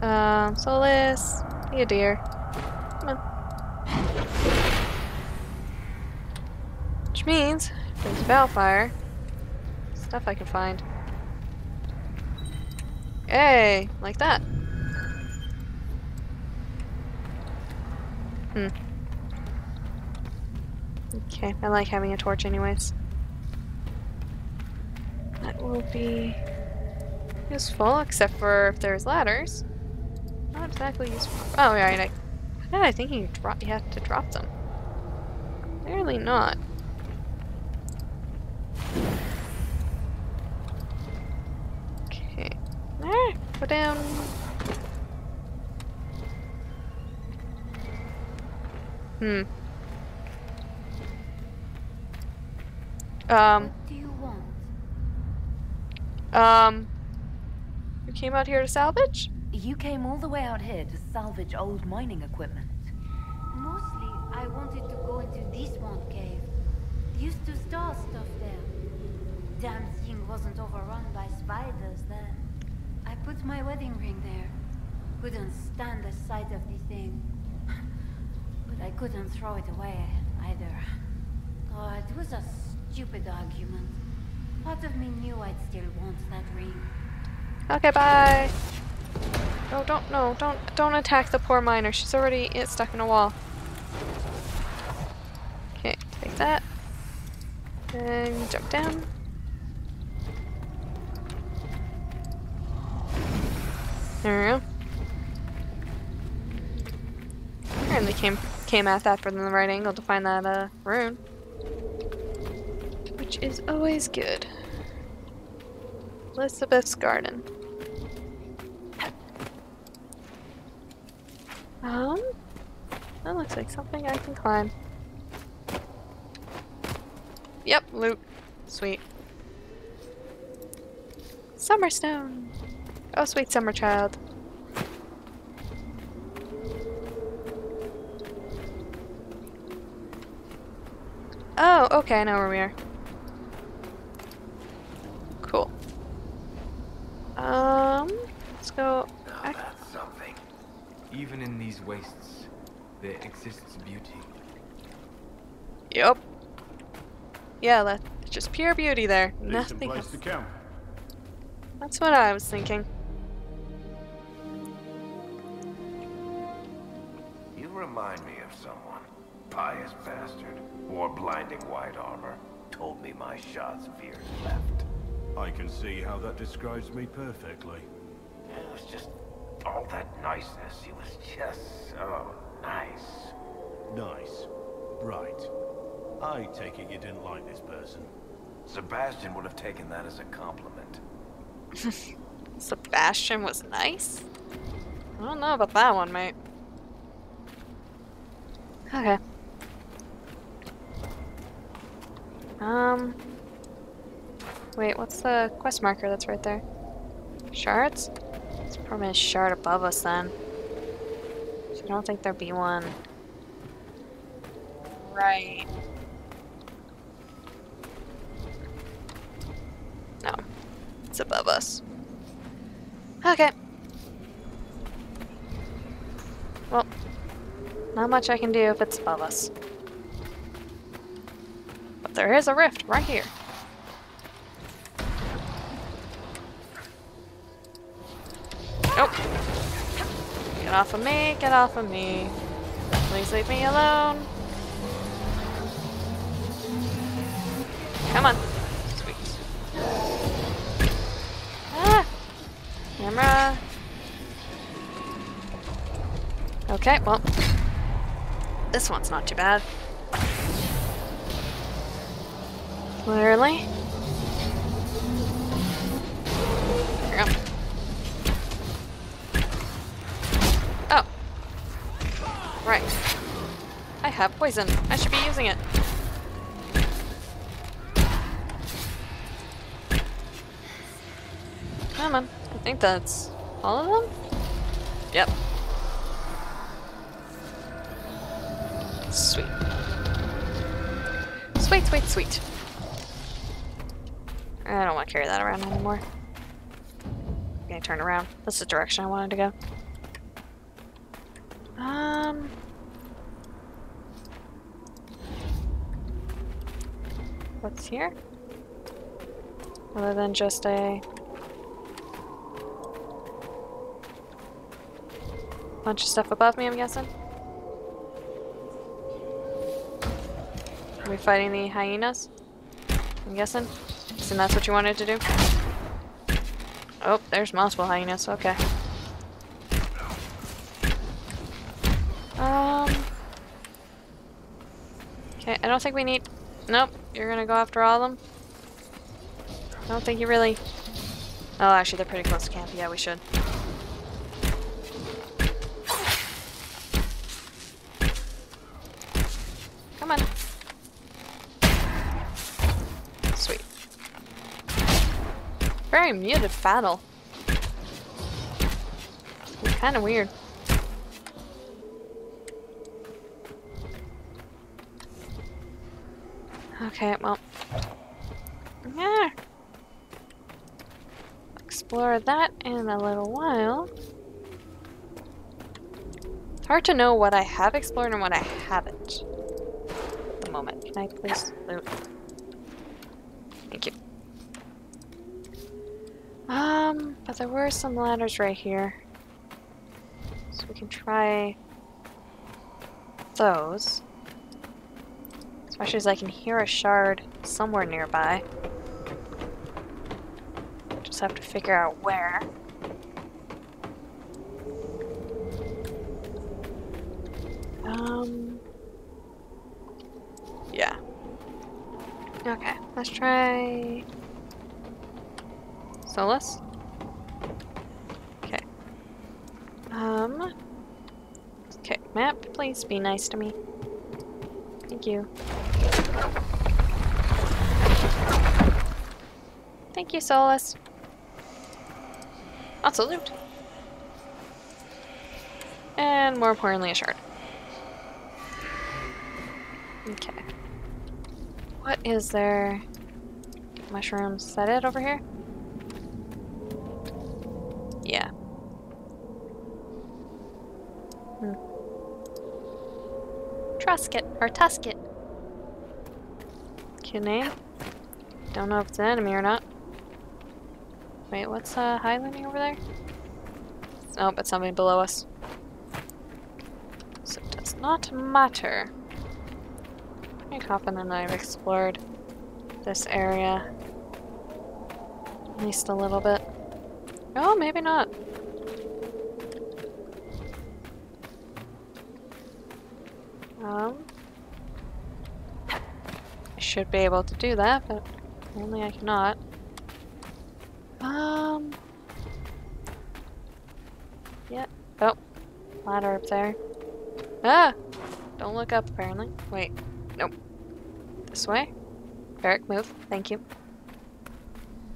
Um, Solas, be a dear. Come on. Which means there's Veilfire. Stuff I can find. Hey, like that. Hmm. Okay, I like having a torch anyways. That will be useful, except for if there's ladders. Not exactly useful. Oh, right. I, did I think you, drop, you have to drop them? Clearly not. Okay. Ah, go down. Hmm. Um, What do you want? um, you came out here to salvage? You came all the way out here to salvage old mining equipment. Mostly, I wanted to go into this one cave. Used to store stuff there. Damn thing wasn't overrun by spiders then. I put my wedding ring there. Couldn't stand the sight of the thing. but I couldn't throw it away either. Oh, it was a stupid argument. Part of me knew I'd still want that ring. Okay, bye. No, don't, no, don't, don't attack the poor miner. She's already stuck in a wall. Okay, take that. And jump down. There we go. Apparently came came at that from the right angle to find that uh, rune. Which is always good. Elizabeth's garden. Um, that looks like something I can climb. Yep, loot. Sweet. Summerstone. Oh, sweet summer child. Oh, okay, I know where we are. Cool. Um, let's go. Now I- that's something. Even in these wastes, there exists beauty. Yep. Yeah, that's just pure beauty there. Decent Nothing place else. to camp. That's what I was thinking. You remind me of someone. Pious bastard. Wore blinding white armor. Told me my shots veered left. I can see how that describes me perfectly. It was just all that niceness. He was just so nice. Nice. Right. I take it you didn't like this person. Sebastian would have taken that as a compliment. Sebastian was nice? I don't know about that one, mate. Okay. Um. Wait, what's the quest marker that's right there? Shards? It's probably a shard above us then. So I don't think there'd be one. Right. No. It's above us. Okay. Well, not much I can do if it's above us. But there is a rift right here. Nope. Get off of me, get off of me. Please leave me alone. Come on. Sweet. Ah! Camera. Okay, well. This one's not too bad. Clearly. There we go. Oh. Right. I have poison. I should be using it. Come on. I think that's all of them? Yep. Sweet. Sweet, sweet, sweet. I don't want to carry that around anymore. I'm gonna turn around. That's the direction I wanted to go. Um, else here? Other than just a bunch of stuff above me, I'm guessing. Are we fighting the hyenas? I'm guessing. And that's what you wanted to do? Oh, there's multiple hyenas. Okay. Um. Okay, I don't think we need. Nope, you're gonna go after all of them. I don't think you really. Oh, actually, they're pretty close to camp. Yeah, we should. Come on. Sweet. Very muted battle. It's kind of weird. Okay, well. Yeah. Explore that in a little while. It's hard to know what I have explored and what I haven't. At the moment. Can I please loot? Thank you. Um, but there were some ladders right here. So we can try those. Especially as I can hear a shard somewhere nearby. Just have to figure out where. Um. Yeah. Okay, let's try. Solas? Okay. Um. Okay, map, please be nice to me. Thank you. Thank you, Solas. Also loot. And more importantly, a shard. Okay. What is there? Mushrooms. Is that it over here? Yeah. Hmm. Trusket, or Tusket. Cute name. Don't know if it's an enemy or not. Wait, what's uh, highlighting over there? Oh, but something below us. So it does not matter. I'm confident I've explored this area. At least a little bit. Oh, maybe not. Um, Should be able to do that, but only I cannot. Um. Yeah. Oh. Ladder up there. Ah! Don't look up, apparently. Wait. Nope. This way? Eric, move. Thank you.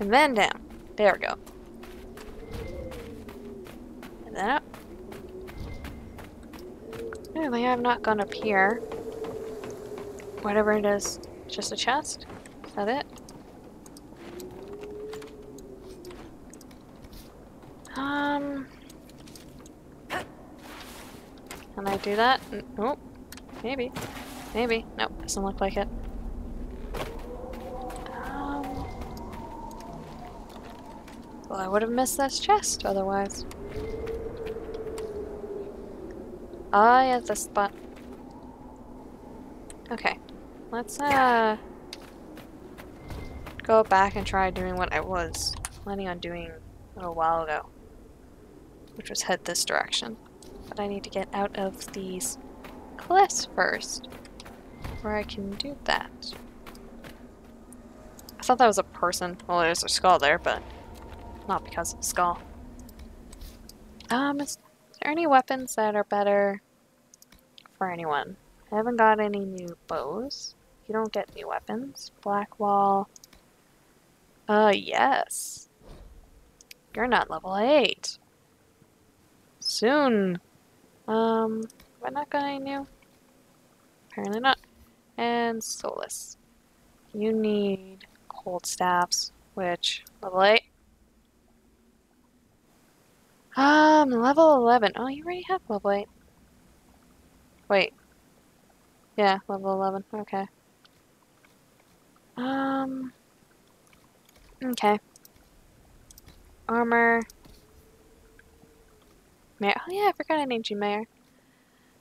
And then down. There we go. And then up. Apparently I've not gone up here. Whatever it is. Just a chest? Is that it? Um... Can I do that? N oh, maybe. Maybe. Nope, doesn't look like it. Um... Well, I would have missed this chest otherwise. Ah, yeah, the spot. Let's, uh... Go back and try doing what I was planning on doing a little while ago. Which was head this direction. But I need to get out of these cliffs first. Where I can do that. I thought that was a person. Well, there's a skull there, but not because of the skull. Um, is there any weapons that are better for anyone? I haven't got any new bows. You don't get new weapons. Blackwall. Uh, yes. You're not level 8. Soon. Um, have I not got any new? Apparently not. And Solas. You need cold staffs, which, level 8. Um, level 11. Oh, you already have level 8. Wait. Yeah, level 11. Okay. Um. Okay. Armor. Mayor. Oh yeah, I forgot I named you Mayor.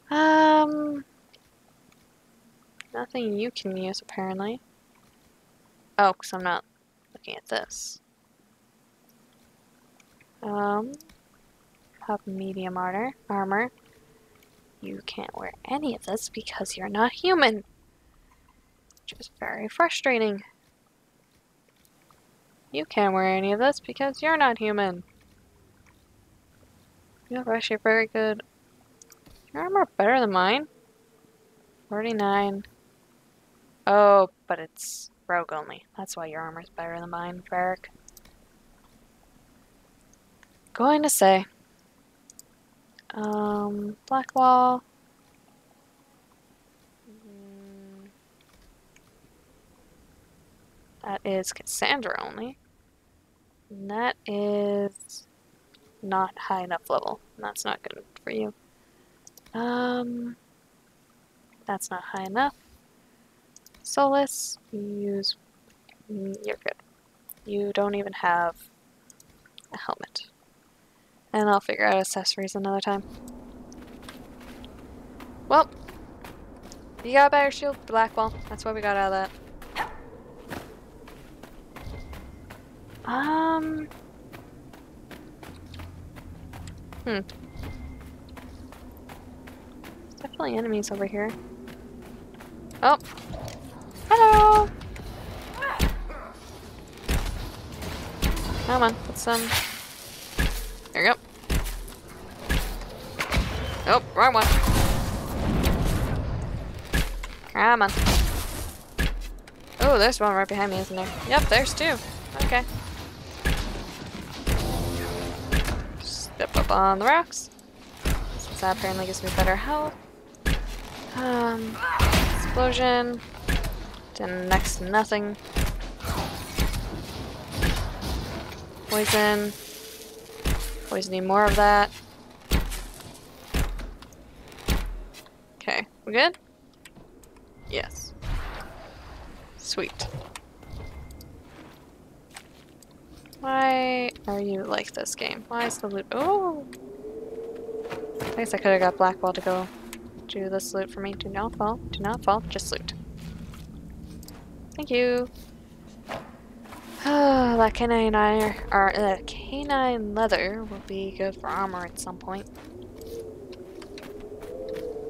Um. Nothing you can use apparently. Oh, because I'm not looking at this. Um. Have medium armor. Armor. You can't wear any of this because you're not human. Which is very frustrating. You can't wear any of this because you're not human. You have actually very good. Your armor better than mine. 49. Oh, but it's rogue only. That's why your armor's better than mine, Varric. Going to say. Um, Blackwall. That is Cassandra only. And that is not high enough level. That's not good for you. Um, that's not high enough. Solas, you use. mm, You're good. You don't even have a helmet. And I'll figure out accessories another time. Well, you got a better shield, Blackwall. That's what we got out of that. Um. Hmm. Definitely enemies over here. Oh. Hello. Come on, let's um. There you go. Oh, wrong one. Come on. Oh, there's one right behind me, isn't there? Yep, there's two. Okay. On the rocks. Since that apparently gives me better health. Um, explosion. Then next to nothing. Poison. Always need more of that. Okay, we good? Yes. Sweet. Why are you like this game? Why is the loot- Oh! I guess I could have got Blackwall to go do this loot for me. Do not fall. Do not fall. Just loot. Thank you. Ah, that canine iron, or uh, canine leather will be good for armor at some point.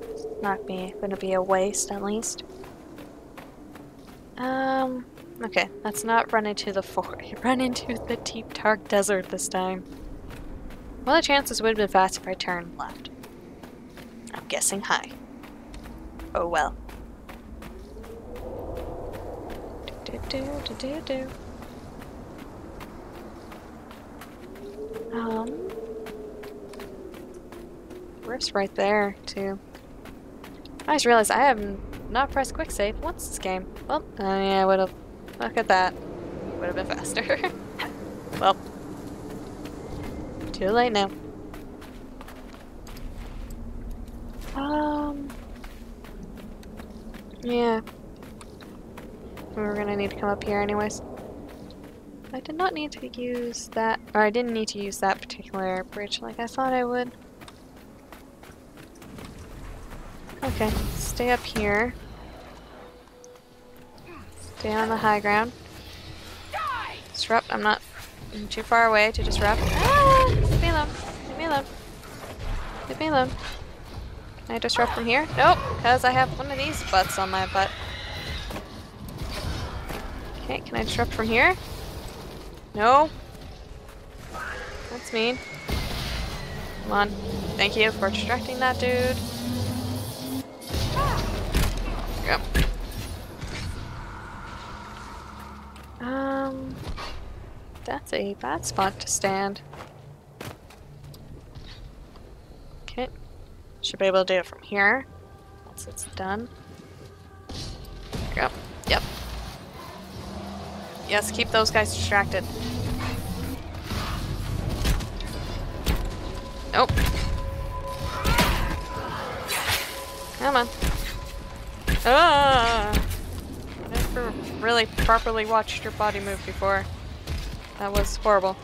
It's Not be gonna be a waste at least. Um. Okay, let's not run into the fort. Run into the deep dark desert this time. Well, the chances would have been fast if I turned left. I'm guessing high. Oh well. Do do do do do. Um, Rift's right there, too. I just realized I have not pressed quick save once this game. Well, uh, yeah, I would have. Look at that. Would have been faster. well, too late now. Um, yeah. We're gonna need to come up here anyways. I did not need to use that, or I didn't need to use that particular bridge like I thought I would. Okay, stay up here. Stay on the high ground. Disrupt, I'm not I'm too far away to disrupt. Ah! Leave me alone. Leave me alone. Leave me alone. Can I disrupt from here? Nope, because I have one of these butts on my butt. Okay, can I disrupt from here? No. That's mean. Come on. Thank you for distracting that dude. Go. Um, that's a bad spot to stand. Okay. Should be able to do it from here. Once it's done. Go. Yep. Yes, keep those guys distracted. Nope. Come on. Ah! never really properly watched your body move before. That was horrible.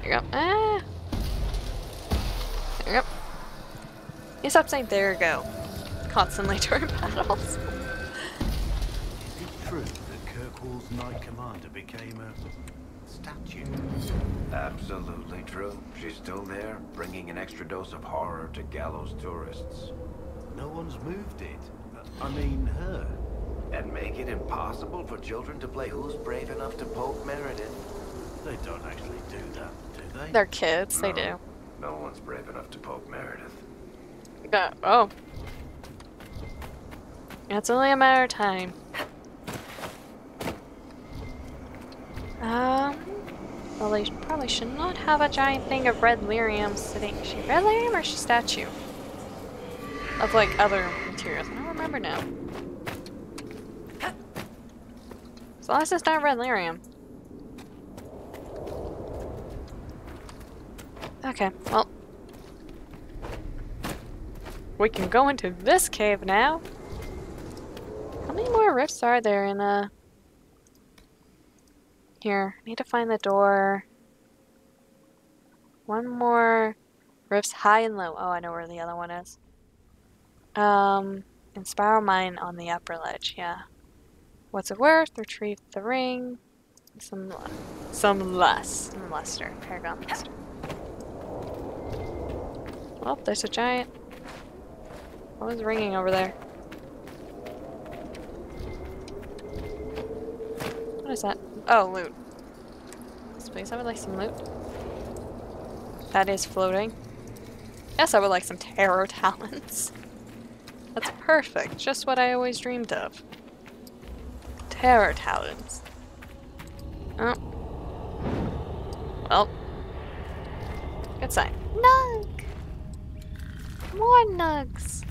There you go. Ah! There you go. You stop saying there you go. Constantly during battles. Is it true that Kirkwall's Knight Commander became a statue? Absolutely true. She's still there, bringing an extra dose of horror to Gallows tourists. No one's moved it. I mean, her. And make it impossible for children to play Who's Brave Enough to Poke Meredith? They don't actually do that, do they? They're kids, they do. No one's brave enough to poke Meredith. Uh, oh. It's only a matter of time. Um, well, they probably should not have a giant thing of red lyrium sitting. Is she red lyrium or is she statue? Of like other materials. I don't remember now. As long as it's not red lyrium. Okay, well. We can go into this cave now. How many more rifts are there in uh Here, I need to find the door. One more rifts high and low. Oh, I know where the other one is. Um, and spiral mine on the upper ledge, yeah. What's it worth? Retrieve the ring. Some some less. Some luster. Paragon luster. Oh, there's a giant. What was ringing over there? What is that? Oh, loot. Yes, please, I would like some loot. That is floating. Yes, I would like some tarot talents. That's perfect. Just what I always dreamed of. Terror talents. Oh. Well. Good sign. Nug! More nugs!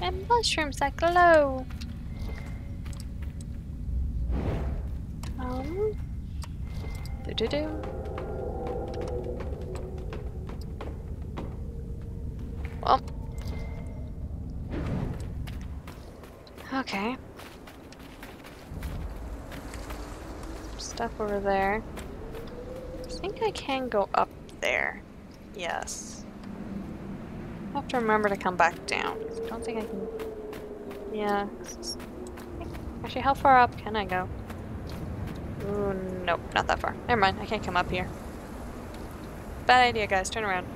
And mushrooms that glow! Um. Do do do. Okay. Stuff over there. I think I can go up there. Yes. I have to remember to come back down. I don't think I can. Yeah. Actually, how far up can I go? Ooh, nope, not that far. Never mind, I can't come up here. Bad idea, guys. Turn around.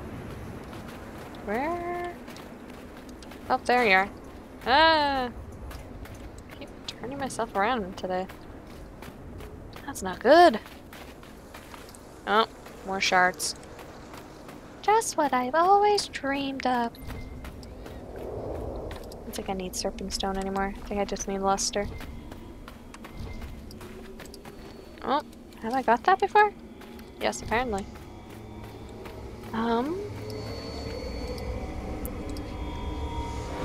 Where? Oh, there you are. Ah! Turning myself around today. That's not good. Oh, more shards. Just what I've always dreamed of. I don't think I need Serpent Stone anymore. I think I just need Luster. Oh, have I got that before? Yes, apparently. Um.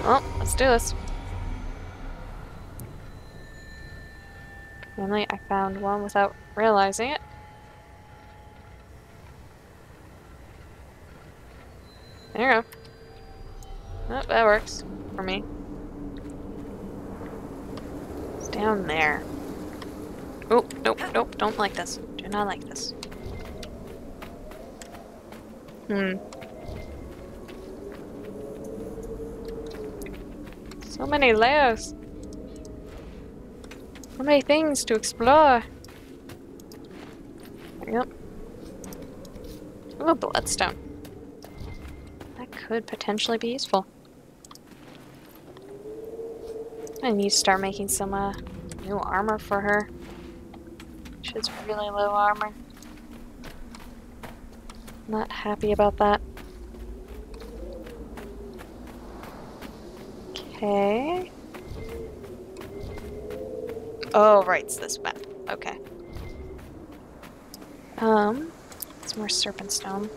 Oh, let's do this. Finally, I found one without realizing it. There you go. Oh, that works for me. It's down there. Oh, nope, nope, don't like this. Do not like this. Hmm. So many layers. So many things to explore. Yep. Ooh, bloodstone. That could potentially be useful. I need to start making some uh, new armor for her. She's really low armor. Not happy about that. Okay. Oh, right, it's this map. Okay. Um, it's more serpent stone.